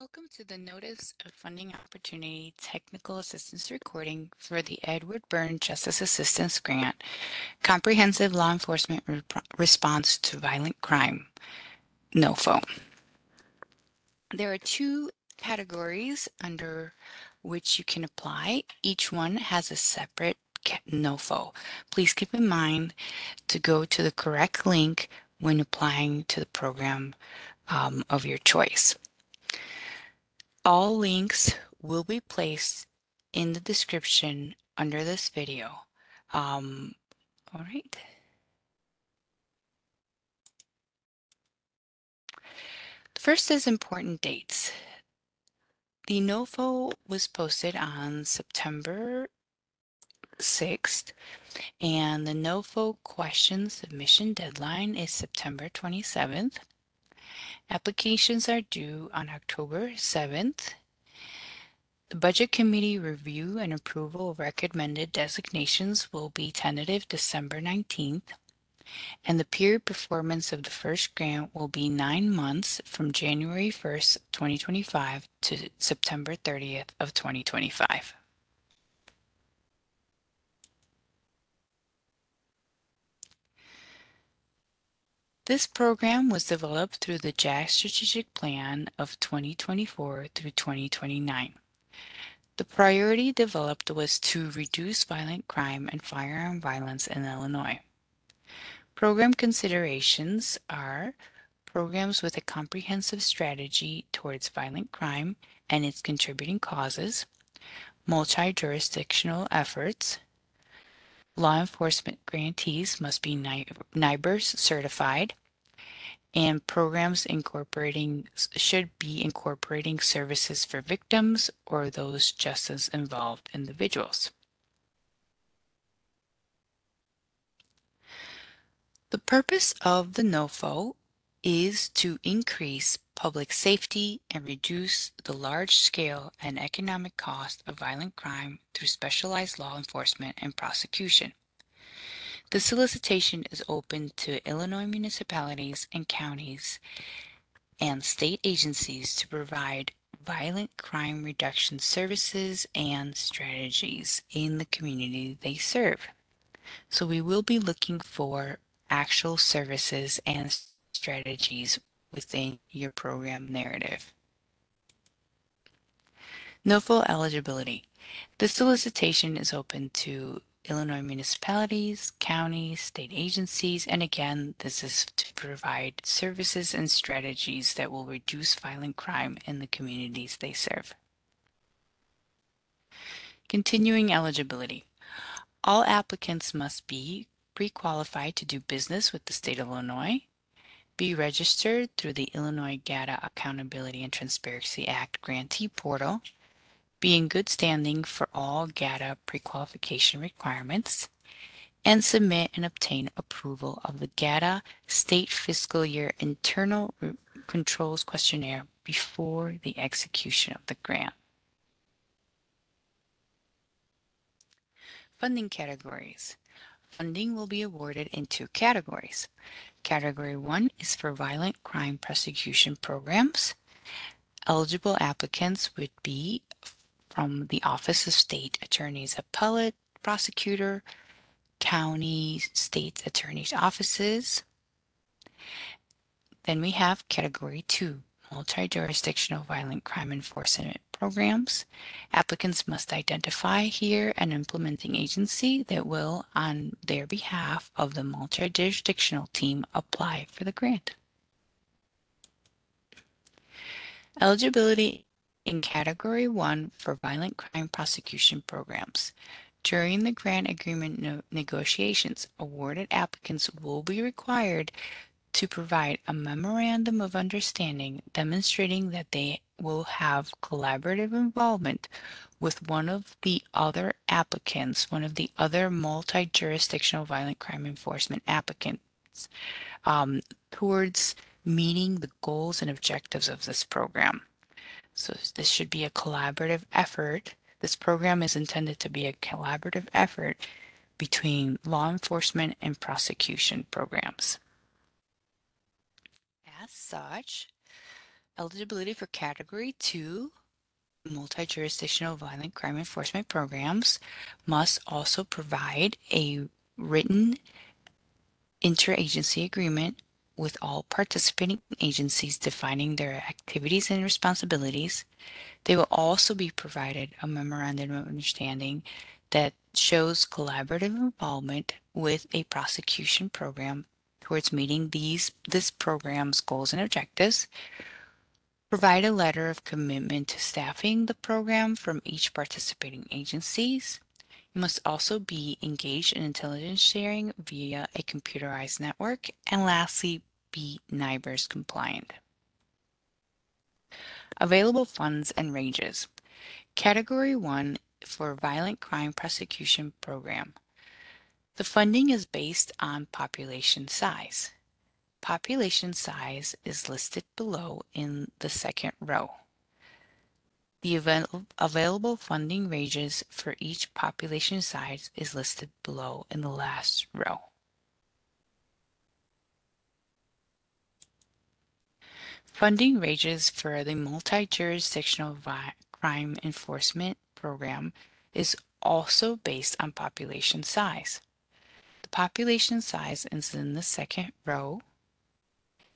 Welcome to the Notice of Funding Opportunity Technical Assistance Recording for the Edward Byrne Justice Assistance Grant, Comprehensive Law Enforcement Re Response to Violent Crime, NOFO. There are two categories under which you can apply. Each one has a separate NOFO. Please keep in mind to go to the correct link when applying to the program um, of your choice. All links will be placed in the description under this video. Um, all right. First is important dates. The NOFO was posted on September 6th, and the NOFO question submission deadline is September 27th. Applications are due on October 7th. The Budget Committee review and approval of recommended designations will be tentative December 19th, and the period performance of the first grant will be nine months from January 1st, 2025 to September 30th of 2025. This program was developed through the JAG Strategic Plan of 2024 through 2029. The priority developed was to reduce violent crime and firearm violence in Illinois. Program considerations are programs with a comprehensive strategy towards violent crime and its contributing causes, multi-jurisdictional efforts, law enforcement grantees must be NIBRS certified, and programs incorporating should be incorporating services for victims or those just as involved individuals. The purpose of the NOFO is to increase public safety and reduce the large scale and economic cost of violent crime through specialized law enforcement and prosecution. The solicitation is open to Illinois municipalities and counties and state agencies to provide violent crime reduction services and strategies in the community they serve. So we will be looking for actual services and strategies within your program narrative. NOFO eligibility. The solicitation is open to Illinois municipalities, counties, state agencies, and again, this is to provide services and strategies that will reduce violent crime in the communities they serve. Continuing eligibility. All applicants must be pre-qualified to do business with the state of Illinois, be registered through the Illinois GATA Accountability and Transparency Act grantee portal, be in good standing for all GATA prequalification requirements, and submit and obtain approval of the GATA State Fiscal Year Internal Controls Questionnaire before the execution of the grant. Funding categories. Funding will be awarded in two categories. Category 1 is for violent crime prosecution programs. Eligible applicants would be from the Office of State Attorney's Appellate Prosecutor, County State Attorney's Offices. Then we have Category 2, Multi-Jurisdictional Violent Crime Enforcement Programs. Applicants must identify here an implementing agency that will, on their behalf of the multi-jurisdictional team, apply for the grant. Eligibility in Category 1 for violent crime prosecution programs. During the grant agreement no negotiations, awarded applicants will be required to provide a memorandum of understanding demonstrating that they will have collaborative involvement with one of the other applicants, one of the other multi-jurisdictional violent crime enforcement applicants um, towards meeting the goals and objectives of this program. So this should be a collaborative effort. This program is intended to be a collaborative effort between law enforcement and prosecution programs. As such, Eligibility for Category 2 multi-jurisdictional violent crime enforcement programs must also provide a written interagency agreement with all participating agencies defining their activities and responsibilities. They will also be provided a memorandum of understanding that shows collaborative involvement with a prosecution program towards meeting these this program's goals and objectives. Provide a letter of commitment to staffing the program from each participating agencies. You must also be engaged in intelligence sharing via a computerized network. And lastly, be NIBRS compliant. Available funds and ranges. Category 1 for Violent Crime Prosecution Program. The funding is based on population size. Population size is listed below in the second row. The avail available funding ranges for each population size is listed below in the last row. Funding ranges for the multi-jurisdictional crime enforcement program is also based on population size. The population size is in the second row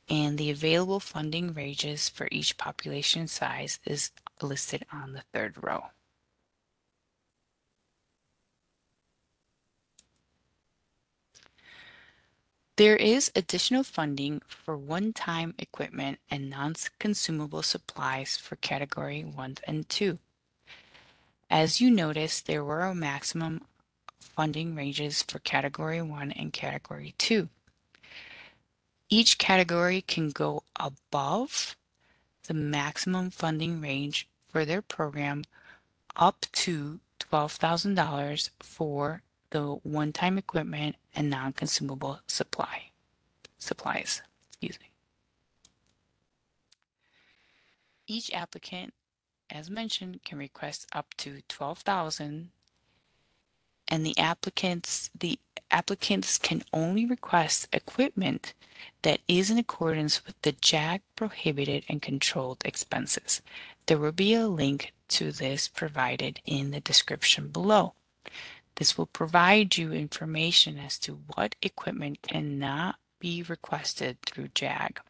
and the available funding ranges for each population size is listed on the third row. There is additional funding for one-time equipment and non-consumable supplies for Category 1 and 2. As you notice, there were a maximum funding ranges for Category 1 and Category 2. Each category can go above the maximum funding range for their program up to $12,000 for the one-time equipment and non-consumable supply supplies. Excuse me. Each applicant, as mentioned, can request up to 12,000 and the applicants the applicants can only request equipment that is in accordance with the JAG prohibited and controlled expenses. There will be a link to this provided in the description below. This will provide you information as to what equipment cannot be requested through JAG.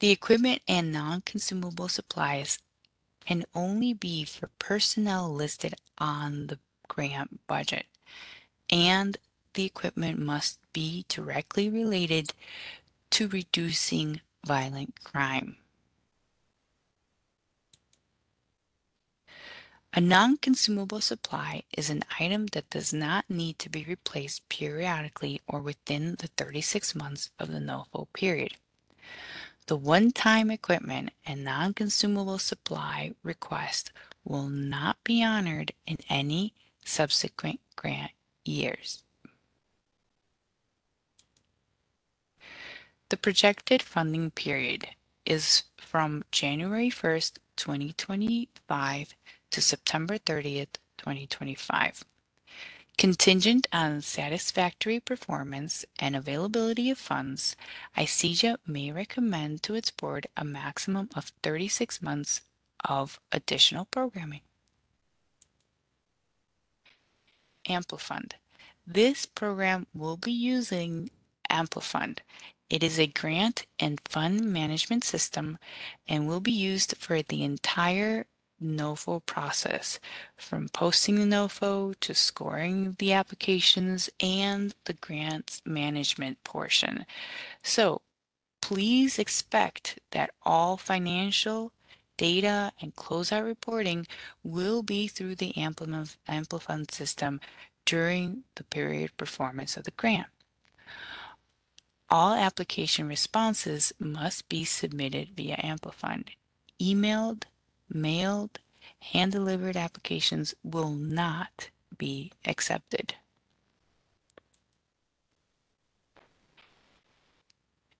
The equipment and non-consumable supplies can only be for personnel listed on the grant budget, and the equipment must be directly related to reducing violent crime. A non-consumable supply is an item that does not need to be replaced periodically or within the 36 months of the NOFO period. The one-time equipment and non-consumable supply request will not be honored in any subsequent grant years. The projected funding period is from January 1st, 2025 to September 30th, 2025. Contingent on satisfactory performance and availability of funds, ICJIA may recommend to its board a maximum of 36 months of additional programming. Amplifund. This program will be using Amplifund. It is a grant and fund management system and will be used for the entire NOFO process, from posting the NOFO to scoring the applications and the grants management portion. So please expect that all financial data and closeout reporting will be through the Amplifund system during the period performance of the grant. All application responses must be submitted via Amplifund, emailed, mailed, hand-delivered applications will not be accepted.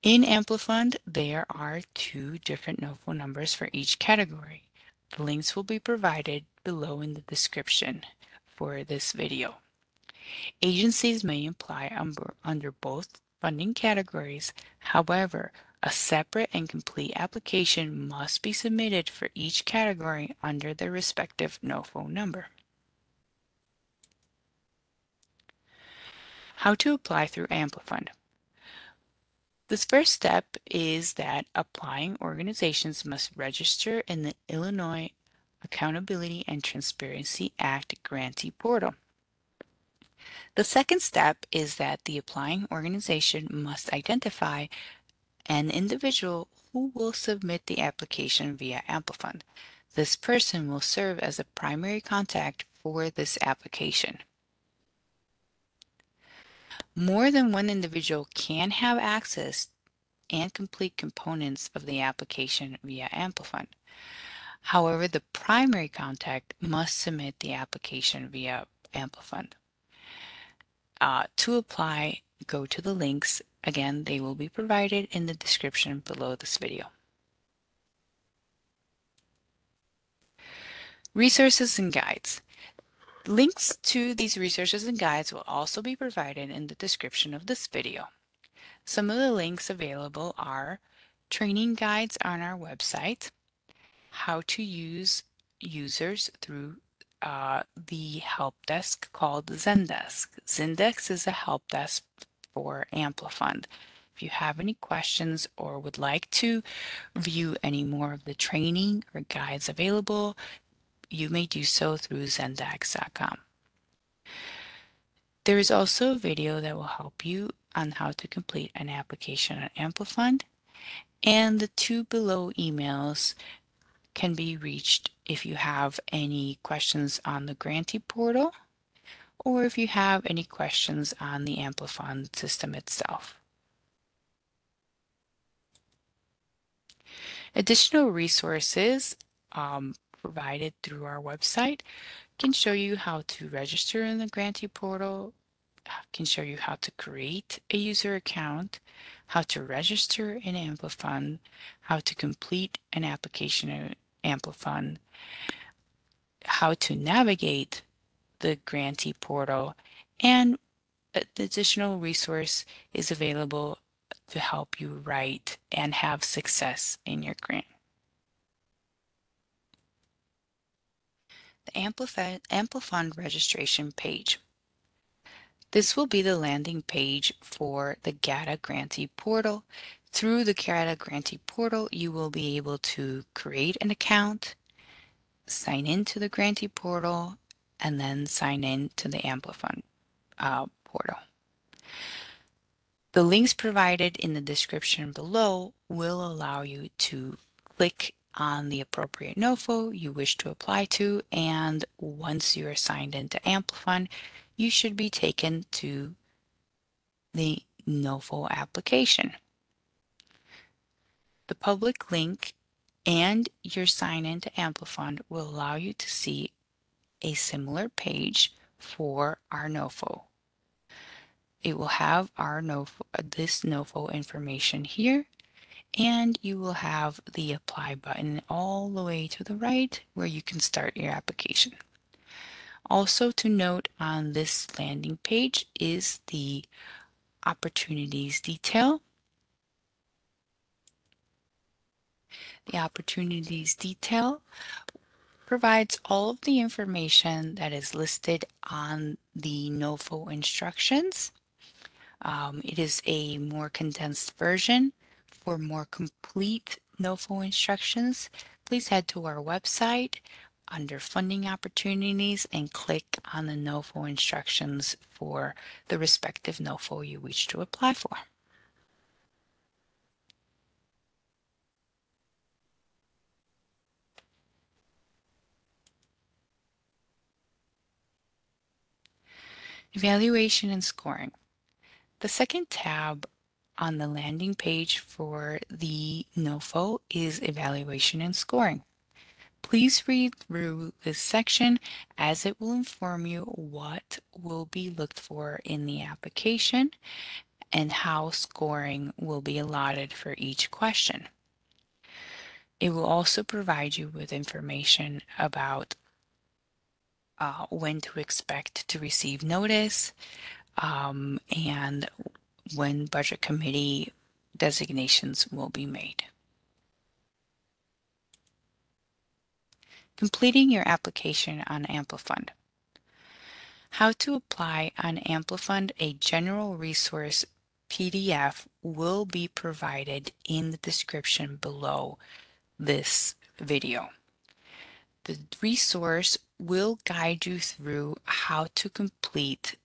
In Amplifund, there are two different NOFO numbers for each category. The links will be provided below in the description for this video. Agencies may apply under both funding categories. However, A separate and complete application must be submitted for each category under the respective NOFO number. How to apply through Amplifund. This first step is that applying organizations must register in the Illinois Accountability and Transparency Act grantee portal. The second step is that the applying organization must identify an individual who will submit the application via Amplifund. This person will serve as a primary contact for this application. More than one individual can have access and complete components of the application via Amplifund. However, the primary contact must submit the application via Amplifund. Uh, to apply, go to the links. Again, they will be provided in the description below this video. Resources and guides. Links to these resources and guides will also be provided in the description of this video. Some of the links available are training guides on our website, how to use users through uh, the help desk called Zendesk. Zendesk is a help desk for Amplifund. If you have any questions or would like to view any more of the training or guides available, you may do so through zendesk.com. There is also a video that will help you on how to complete an application on Amplifund, and the two below emails can be reached if you have any questions on the grantee portal or if you have any questions on the Amplifund system itself. Additional resources um, provided through our website can show you how to register in the grantee portal, can show you how to create a user account, how to register in Amplifund, how to complete an application in Amplifund, how to navigate the grantee portal, and an additional resource is available to help you write and have success in your grant. the Amplifund, Amplifund registration page. This will be the landing page for the GATA Grantee portal. Through the GATA Grantee portal, you will be able to create an account, sign into the Grantee portal, and then sign in to the Amplifund uh, portal. The links provided in the description below will allow you to click on the appropriate NOFO you wish to apply to, and once you are signed into Amplifund, you should be taken to the NOFO application. The public link and your sign in to Amplifund will allow you to see a similar page for our NOFO. It will have our NOFO, uh, this NOFO information here and you will have the apply button all the way to the right where you can start your application. Also to note on this landing page is the opportunities detail. The opportunities detail provides all of the information that is listed on the NOFO instructions. Um, it is a more condensed version for more complete NOFO instructions, please head to our website under funding opportunities and click on the NOFO instructions for the respective NOFO you wish to apply for. Evaluation and scoring. The second tab on the landing page for the NOFO is evaluation and scoring. Please read through this section as it will inform you what will be looked for in the application and how scoring will be allotted for each question. It will also provide you with information about uh, when to expect to receive notice um, and when budget committee designations will be made. Completing your application on Amplifund. How to apply on Amplifund a general resource PDF will be provided in the description below this video. The resource will guide you through how to complete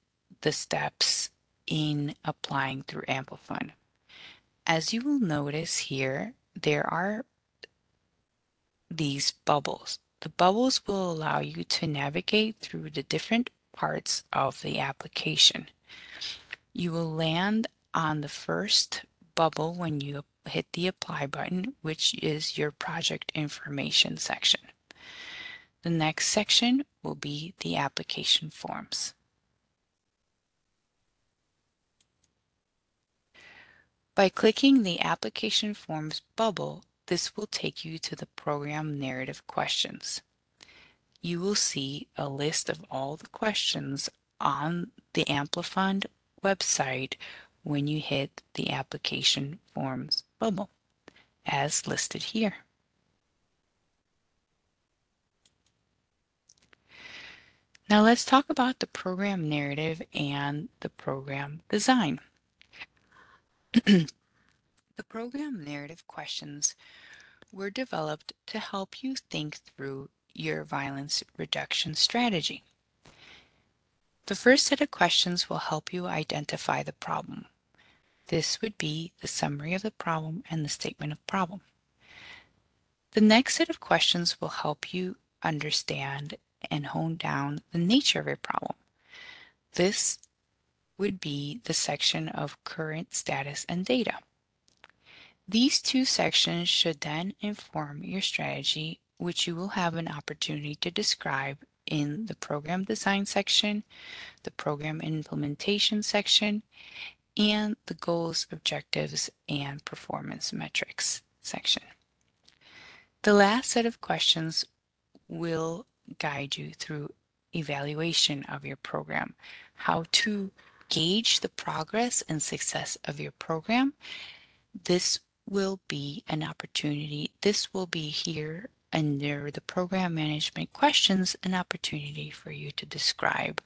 the steps in applying through Amplifund. As you will notice here, there are these bubbles. The bubbles will allow you to navigate through the different parts of the application. You will land on the first bubble when you hit the apply button, which is your project information section. The next section will be the application forms. By clicking the application forms bubble, this will take you to the program narrative questions. You will see a list of all the questions on the Amplifund website when you hit the application forms bubble as listed here. Now let's talk about the program narrative and the program design. the program narrative questions were developed to help you think through your violence reduction strategy. The first set of questions will help you identify the problem. This would be the summary of the problem and the statement of problem. The next set of questions will help you understand and hone down the nature of your problem. This would be the section of current status and data. These two sections should then inform your strategy, which you will have an opportunity to describe in the program design section, the program implementation section, and the goals, objectives, and performance metrics section. The last set of questions will guide you through evaluation of your program, how to gauge the progress and success of your program. This will be an opportunity. This will be here under the program management questions, an opportunity for you to describe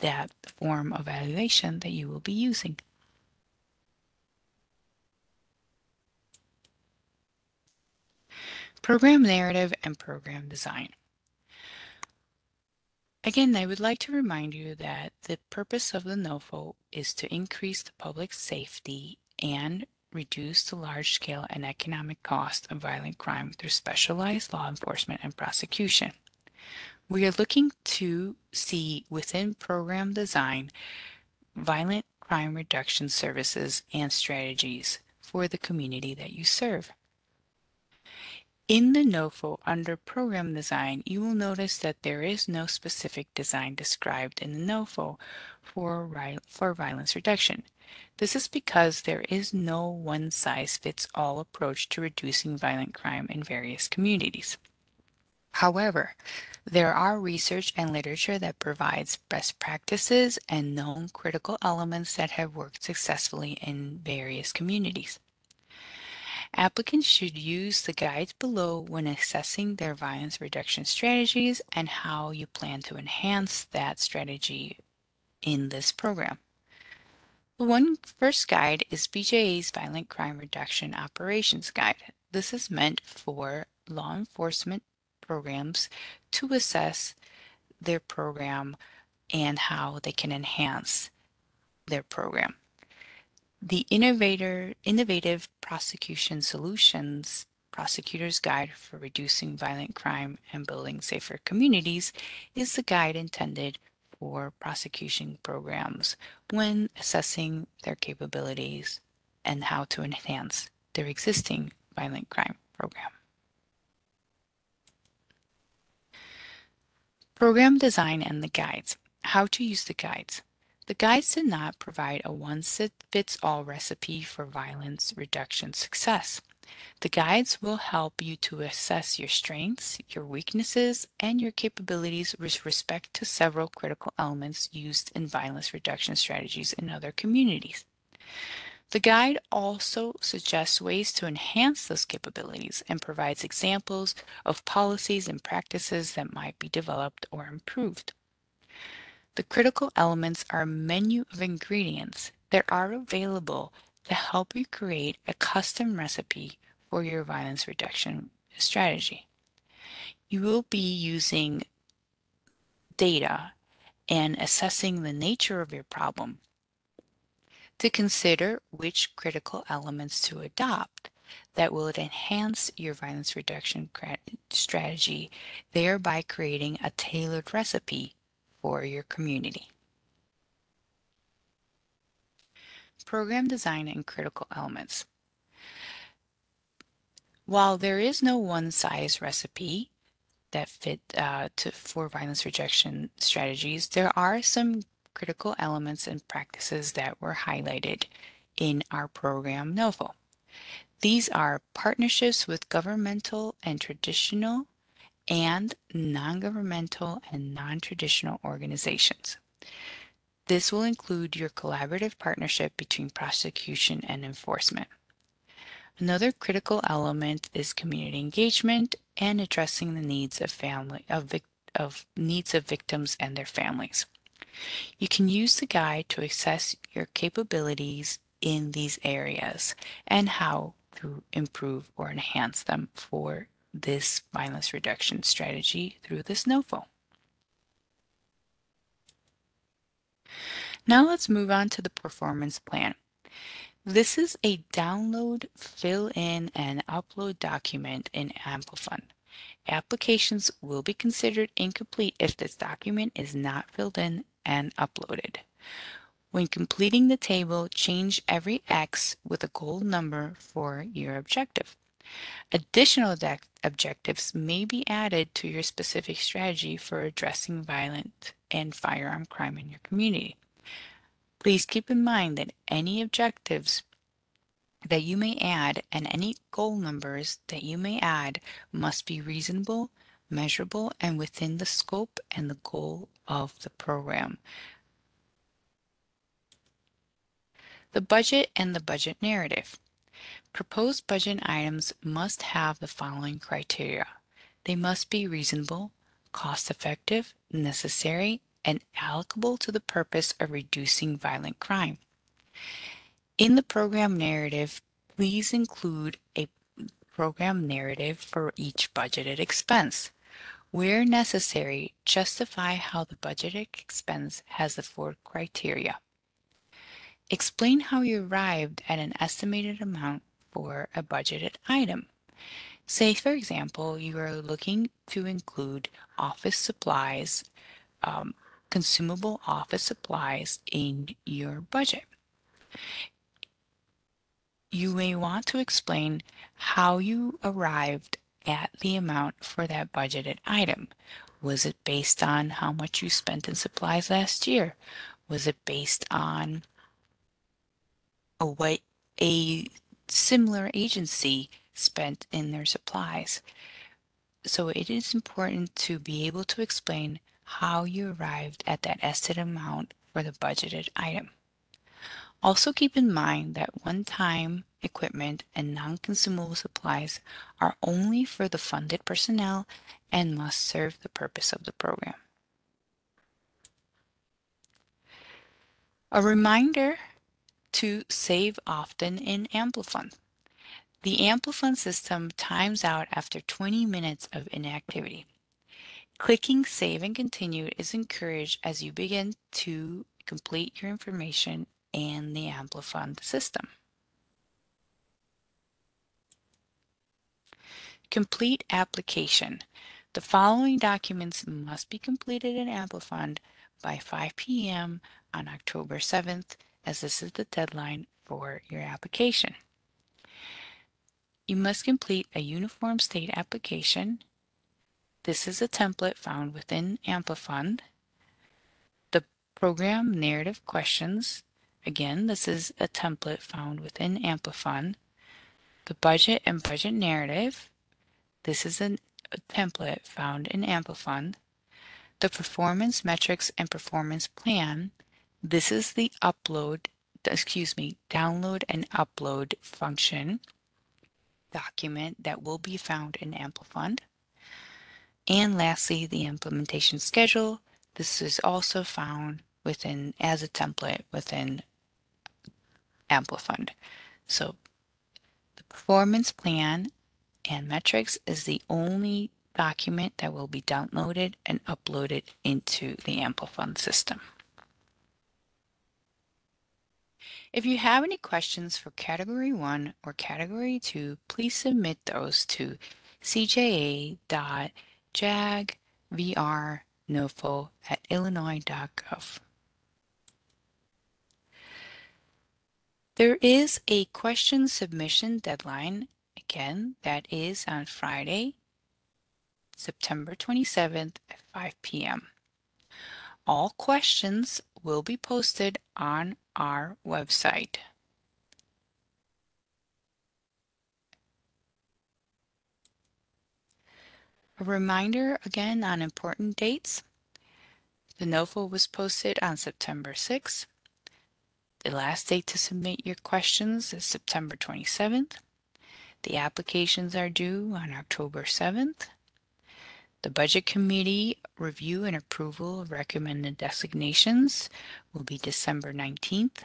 that form of evaluation that you will be using. Program narrative and program design. Again, I would like to remind you that the purpose of the NOFO is to increase the public safety and reduce the large scale and economic cost of violent crime through specialized law enforcement and prosecution. We are looking to see within program design violent crime reduction services and strategies for the community that you serve. In the NOFO under Program Design, you will notice that there is no specific design described in the NOFO for, for violence reduction. This is because there is no one-size-fits-all approach to reducing violent crime in various communities. However, there are research and literature that provides best practices and known critical elements that have worked successfully in various communities. Applicants should use the guides below when assessing their violence reduction strategies and how you plan to enhance that strategy in this program. The one first guide is BJA's Violent Crime Reduction Operations Guide. This is meant for law enforcement programs to assess their program and how they can enhance their program. The Innovator, Innovative Prosecution Solutions Prosecutor's Guide for Reducing Violent Crime and Building Safer Communities is the guide intended for prosecution programs when assessing their capabilities and how to enhance their existing violent crime program. Program design and the guides. How to use the guides. The guides do not provide a one-fits-all recipe for violence reduction success. The guides will help you to assess your strengths, your weaknesses, and your capabilities with respect to several critical elements used in violence reduction strategies in other communities. The guide also suggests ways to enhance those capabilities and provides examples of policies and practices that might be developed or improved. The critical elements are a menu of ingredients that are available to help you create a custom recipe for your violence reduction strategy. You will be using data and assessing the nature of your problem to consider which critical elements to adopt that will enhance your violence reduction strategy, thereby creating a tailored recipe for your community. Program design and critical elements. While there is no one size recipe that fit uh, to, for violence rejection strategies, there are some critical elements and practices that were highlighted in our program NOFO. These are partnerships with governmental and traditional and non-governmental and non-traditional organizations. This will include your collaborative partnership between prosecution and enforcement. Another critical element is community engagement and addressing the needs of family of, of needs of victims and their families. You can use the guide to assess your capabilities in these areas and how to improve or enhance them for this violence reduction strategy through this NOFO. Now let's move on to the performance plan. This is a download, fill in, and upload document in Amplifund. Applications will be considered incomplete if this document is not filled in and uploaded. When completing the table, change every X with a gold number for your objective. Additional objectives may be added to your specific strategy for addressing violent and firearm crime in your community. Please keep in mind that any objectives that you may add and any goal numbers that you may add must be reasonable, measurable, and within the scope and the goal of the program. The budget and the budget narrative. Proposed budget items must have the following criteria. They must be reasonable, cost-effective, necessary, and allocable to the purpose of reducing violent crime. In the program narrative, please include a program narrative for each budgeted expense. Where necessary, justify how the budgeted expense has the four criteria. Explain how you arrived at an estimated amount for a budgeted item. Say, for example, you are looking to include office supplies, um, consumable office supplies in your budget. You may want to explain how you arrived at the amount for that budgeted item. Was it based on how much you spent in supplies last year? Was it based on a, what a similar agency spent in their supplies? So it is important to be able to explain how you arrived at that estimated amount for the budgeted item. Also keep in mind that one-time equipment and non-consumable supplies are only for the funded personnel and must serve the purpose of the program. A reminder to save often in Amplifund. The Amplifund system times out after 20 minutes of inactivity. Clicking Save and Continue is encouraged as you begin to complete your information in the Amplifund system. Complete application. The following documents must be completed in Amplifund by 5 p.m. on October 7th, as this is the deadline for your application. You must complete a Uniform State application this is a template found within Amplifund. The program narrative questions. Again, this is a template found within Amplifund. The budget and budget narrative. This is an, a template found in Amplifund. The performance metrics and performance plan. This is the upload excuse me, download and upload function document that will be found in Amplifund. And lastly, the implementation schedule. This is also found within as a template within Amplifund. So the performance plan and metrics is the only document that will be downloaded and uploaded into the Amplifund system. If you have any questions for Category 1 or Category 2, please submit those to cja.jagvrnofo at illinois.gov. There is a question submission deadline, again, that is on Friday, September 27th at 5 p.m. All questions will be posted on our website. A reminder again on important dates. The NOFO was posted on September 6th. The last date to submit your questions is September 27th. The applications are due on October 7th. The Budget Committee review and approval of recommended designations will be December 19th,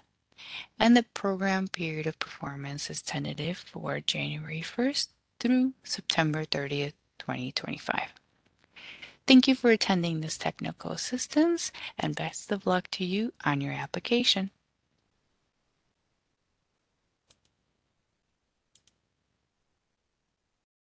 and the program period of performance is tentative for January 1st through September 30th, 2025. Thank you for attending this technical assistance and best of luck to you on your application.